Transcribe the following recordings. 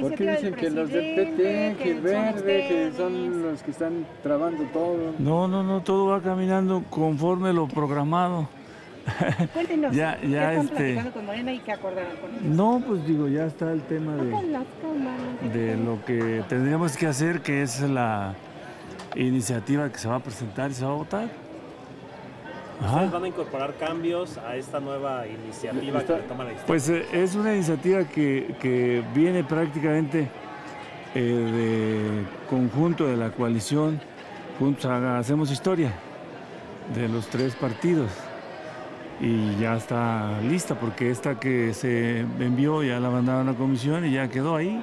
Porque dicen que los del PT, que el verde, que son los que están trabando todo. No, no, no, todo va caminando conforme lo programado. Cuéntenos, Ya- ¿qué ya, están este- platicando con Morena y qué acordaron con ellos? No, pues digo, ya está el tema de, de lo que tendríamos que hacer, que es la iniciativa que se va a presentar y se va a votar. ¿Ustedes van a incorporar cambios a esta nueva iniciativa que toma la historia? Pues eh, es una iniciativa que, que viene prácticamente eh, de conjunto de la coalición, juntos haga- hacemos historia de los tres partidos y ya está lista porque esta que se envió ya la mandaron a comisión y ya quedó ahí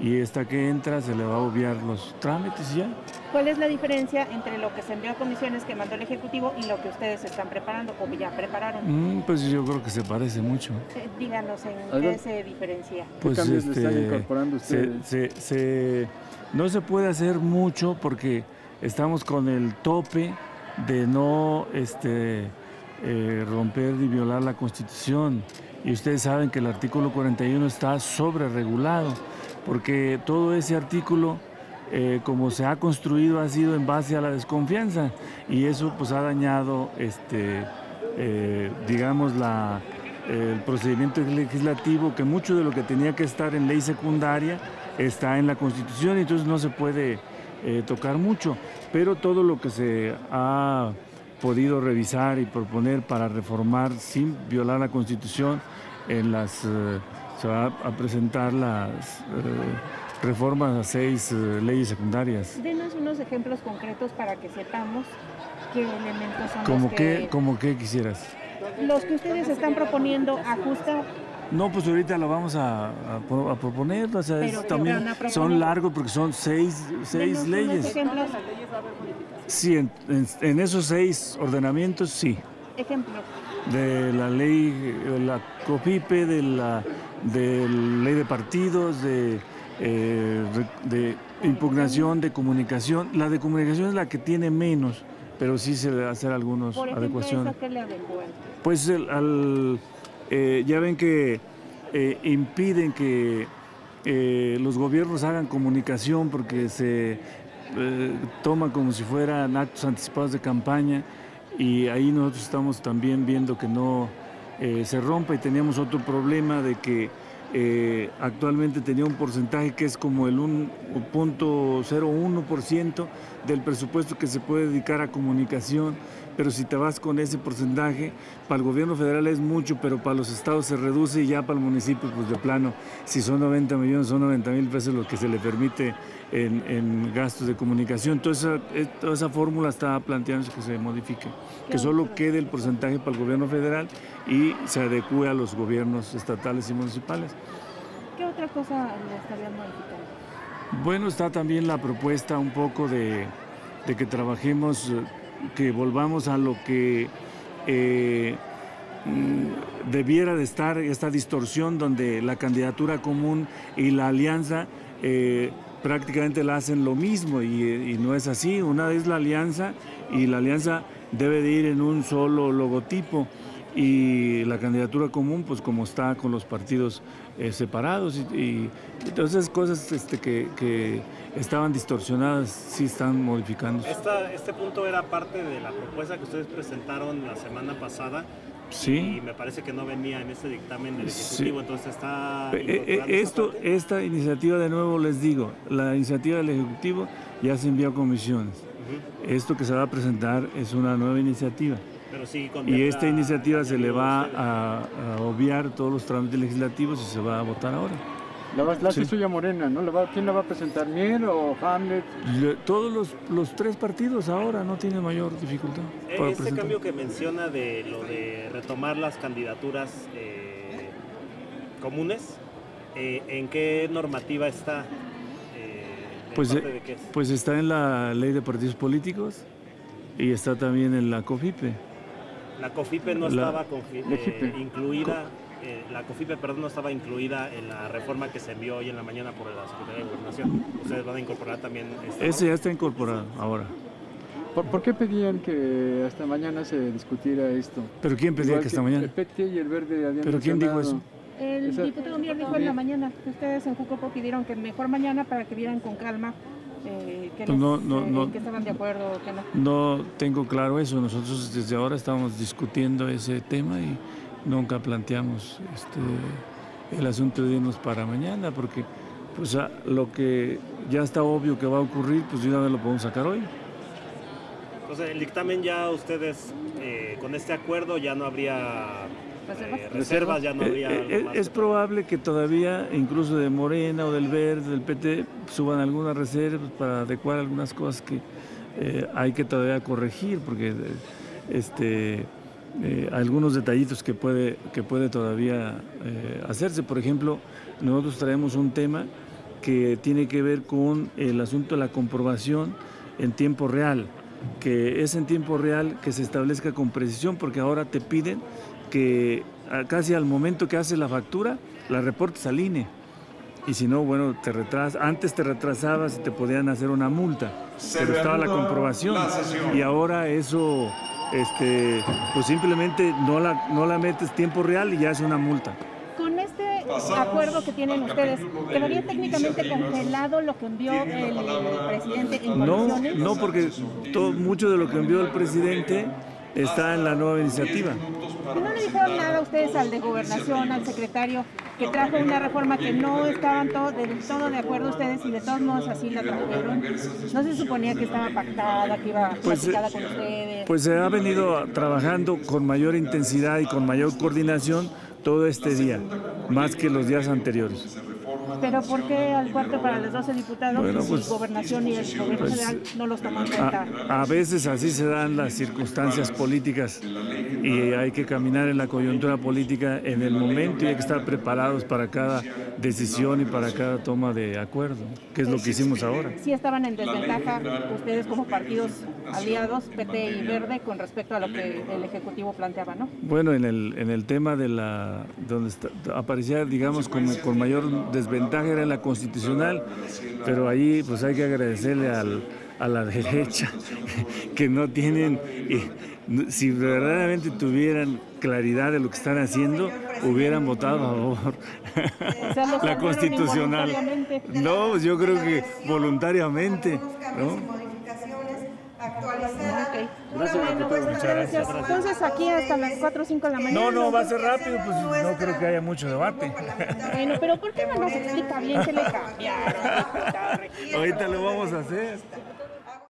y esta que entra se le va a obviar los trámites y ya. ¿Cuál es la diferencia entre lo que se envió a comisiones que mandó el Ejecutivo y lo que ustedes están preparando o ya prepararon? Mm, pues yo creo que se parece mucho. Eh, díganos en A ver. qué se diferencia. Pues cambios le están este, incorporando se- ustedes? se- se- no se puede hacer mucho porque estamos con el tope de no este, eh, romper ni violar la Constitución. Y ustedes saben que el artículo 41 está sobre regulado, porque todo ese artículo, eh, como se ha construido, ha sido en base a la desconfianza. Y eso pues ha dañado, este, eh, digamos, el procedimiento legislativo, que mucho de lo que tenía que estar en ley secundaria está en la Constitución, y entonces no se puede eh, tocar mucho. Pero todo lo que se ha podido revisar y proponer para reformar sin violar la Constitución, en las, se va a presentar las reformas a seis eh, leyes secundarias. Denos unos ejemplos concretos para que sepamos qué elementos son ¿Como los que, que, como que quisieras? los que ustedes están proponiendo ajustan No, pues ahorita lo vamos a, a a proponer, o sea, es ¿qué también son largos porque son seis, seis leyes. ejemplos, Sí, en, en- en esos seis ordenamientos sí. ejemplos. De la ley, de la COPIPE, de la, de la ley de partidos, de, eh, de impugnación, de comunicación. La de comunicación es la que tiene menos, pero sí se debe hacer algunas adecuaciones. ¿esa qué le adecúan? Pues el- al, eh, ya ven que eh, impiden que eh, los gobiernos hagan comunicación porque se toma como si fueran actos anticipados de campaña y ahí nosotros estamos también viendo que no se rompa y teníamos otro problema de que eh, actualmente tenía un porcentaje que es como el 1.01% del presupuesto que se puede dedicar a comunicación, pero si te vas con ese porcentaje, para el gobierno federal es mucho, pero para los estados se reduce y ya para el municipio, pues de plano, si son 90 millones, son 90 mil pesos lo que se le permite en, en gastos de comunicación. Toda esa, eh, toda esa fórmula está planteándose que se modifique, que solo quede el porcentaje para el gobierno federal y se adecue a los gobiernos estatales y municipales. ¿Qué otra cosa le estarían modificando? Bueno, está también la propuesta un poco de, de que trabajemos, eh, que volvamos a lo que eh, mm, debiera de estar esta distorsión donde la candidatura común y la alianza eh, prácticamente la hacen lo mismo y, y no es así. Una es la alianza y la alianza debe de ir en un solo logotipo y la candidatura común, pues como está con los partidos eh, separados y, y todas esas cosas este, que, que estaban distorsionadas sí están modificándose. Esta- este punto era parte de la propuesta que ustedes presentaron la semana pasada y Sí. me parece que no venía en este dictamen del Sí. Ejecutivo, entonces está... Eh, eh, esa Esto, esta iniciativa, de nuevo les digo, la iniciativa del Ejecutivo ya se envió a comisiones. Ujú. Esto que se va a presentar es una nueva iniciativa. Pero sí Y esta iniciativa se le va a, a obviar todos los trámites legislativos y se va a votar ahora. La, va- la Sí. suya Morena, ¿no? ¿La va- ¿Quién la va a presentar? ¿Mier o Hamlet? Le- Todos los, los tres partidos ahora no tienen mayor dificultad. Eh, para Este presentar. cambio que menciona de lo de retomar las candidaturas eh, comunes, eh, ¿en qué normativa está? Eh, ¿de Pues, parte de qué es? Pues está en la ley de partidos políticos y está también en la COFIPE. La COFIPE no la- estaba eh, incluida, eh, la COFIPE, perdón, no estaba incluida en la reforma que se envió hoy en la mañana por la Secretaría de Gobernación. Ustedes van a incorporar también esta Ese ya está incorporado ahora. ¿Por, por qué pedían que hasta mañana se discutiera esto? ¿Pero quién pedía Igual que esta mañana? El PT y el Verde habían ¿Pero quién dijo eso? El diputado Mier dijo en la mañana que ustedes en Jucopo pidieron que mejor mañana para que vieran con calma eh, que, Pues no, no, eh, no. que estaban de acuerdo o que no. No tengo claro eso. Nosotros desde ahora estamos discutiendo ese tema y nunca planteamos este, el asunto de irnos para mañana, porque pues a- lo que ya está obvio que va a ocurrir, pues de una vez lo podemos sacar hoy. Entonces, el dictamen ya ustedes, eh, con este acuerdo, ya no habría ¿Reservas? eh, reservas, ya no Eh, habría. eh, más es que- probable que todavía, incluso de Morena o del Verde, del PT, suban algunas reservas para adecuar algunas cosas que eh, hay que todavía corregir, porque eh, este, eh, algunos detallitos que puede, que puede todavía eh, hacerse. Por ejemplo, nosotros traemos un tema que tiene que ver con el asunto de la comprobación en tiempo real, que es en tiempo real que se establezca con precisión, porque ahora te piden que a- casi al momento que haces la factura, la reportes al INE. Y si no, bueno, te retras antes te retrasabas y te podían hacer una multa, pero estaba la comprobación. Y ahora eso, este, pues simplemente no la, no la metes tiempo real y ya es una multa. Acuerdo que tienen ustedes, ¿quedaría técnicamente congelado lo que envió el presidente en No, no, porque todo, mucho de lo que envió el presidente está en la nueva iniciativa. ¿Y no le dijeron nada a ustedes al de gobernación, al secretario, que trajo una reforma que no estaban todo, del todo de acuerdo ustedes y de todos modos así la trajeron? ¿No se suponía que estaba pactada, que iba Pues, platicada eh, con ustedes? Pues se ha venido trabajando con mayor intensidad y con mayor coordinación todo este día, más que los días anteriores. ¿Pero por qué al cuarto para los 12 diputados Bueno, si pues, gobernación y el gobierno pues, federal no los toman en cuenta? A, a veces así se dan las circunstancias políticas y hay que caminar en la coyuntura política en el momento y hay que estar preparados para cada decisión y para cada toma de acuerdo, que es lo que hicimos ahora. Sí estaban en desventaja ustedes como partidos aliados, PT y Verde, con respecto a lo que el Ejecutivo planteaba, ¿no? Bueno, en el, en el tema de la, donde está- aparecía, digamos, como con mayor desventaja era en la constitucional, pero ahí pues hay que agradecerle al- a la derecha que no tienen, si verdaderamente tuvieran claridad de lo que están haciendo, hubieran votado a favor la constitucional. No, pues yo creo que voluntariamente, ¿no? Ok. Gracias, Bueno, diputado. pues, muchas gracias. Entonces aquí hasta las 4 o 5 de la mañana. No, no, va a ser rápido, pues no creo que haya mucho debate. Bueno, pero ¿por qué no nos explica bien qué le cambiaron? Ahorita lo vamos a hacer.